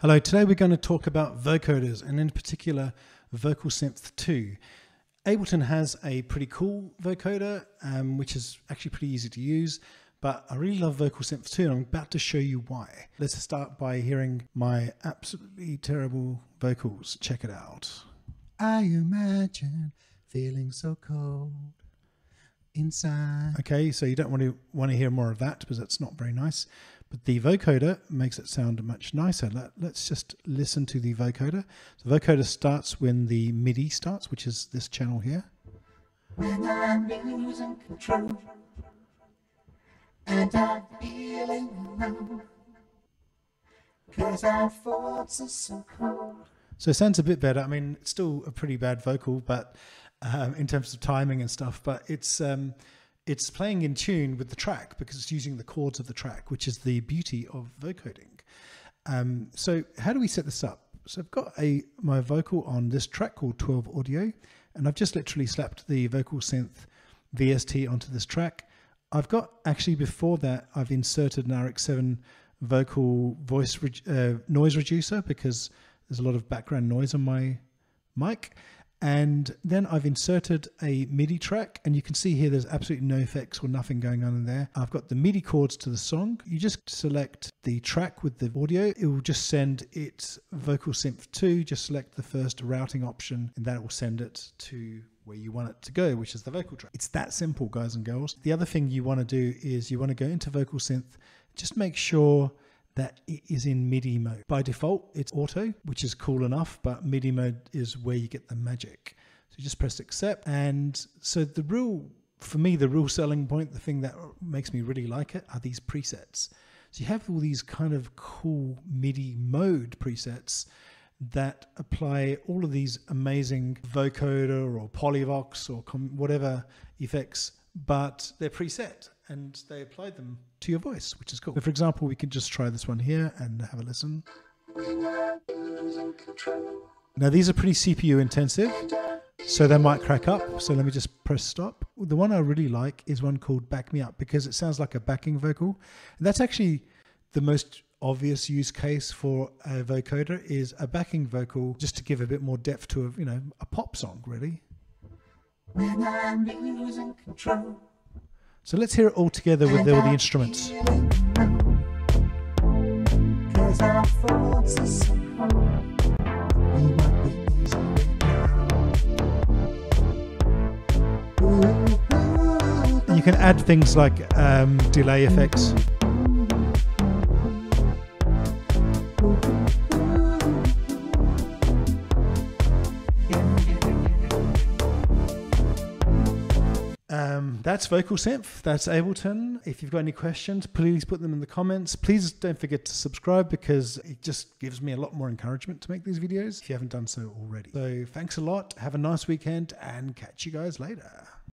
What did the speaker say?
Hello, today we're going to talk about vocoders and in particular Vocal Synth 2. Ableton has a pretty cool vocoder, um, which is actually pretty easy to use, but I really love Vocal Synth 2 and I'm about to show you why. Let's start by hearing my absolutely terrible vocals. Check it out. I imagine feeling so cold inside. Okay, so you don't want to want to hear more of that because that's not very nice. But the vocoder makes it sound much nicer. Let, us just listen to the vocoder. The vocoder starts when the MIDI starts, which is this channel here. When I'm losing control and I'm feeling alone because our thoughts are so cold. So it sounds a bit better. I mean, it's still a pretty bad vocal, but um, in terms of timing and stuff, but it's um, it's playing in tune with the track because it's using the chords of the track, which is the beauty of vocoding. Um, so how do we set this up? So I've got a my vocal on this track called 12 Audio, and I've just literally slapped the vocal synth VST onto this track. I've got actually before that I've inserted an RX7 vocal voice uh, noise reducer because there's a lot of background noise on my mic. And then I've inserted a MIDI track and you can see here there's absolutely no effects or nothing going on in there. I've got the MIDI chords to the song. You just select the track with the audio. It will just send its vocal synth to, Just select the first routing option and that will send it to where you want it to go, which is the vocal track. It's that simple, guys and girls. The other thing you want to do is you want to go into vocal synth, just make sure that it is in MIDI mode. By default, it's auto, which is cool enough, but MIDI mode is where you get the magic. So you just press accept. And so the real, for me, the real selling point, the thing that makes me really like it are these presets. So you have all these kind of cool MIDI mode presets that apply all of these amazing vocoder or polyvox or whatever effects, but they're preset and they apply them to your voice, which is cool. For example, we can just try this one here and have a listen. Now these are pretty CPU intensive, so they might crack up. So let me just press stop. The one I really like is one called Back Me Up because it sounds like a backing vocal. And that's actually the most obvious use case for a vocoder is a backing vocal just to give a bit more depth to a, you know, a pop song really. When I'm losing control. So let's hear it all together with all the instruments. You can add things like um, delay effects. That's Vocal Synth. That's Ableton. If you've got any questions, please put them in the comments. Please don't forget to subscribe because it just gives me a lot more encouragement to make these videos if you haven't done so already. So thanks a lot. Have a nice weekend and catch you guys later.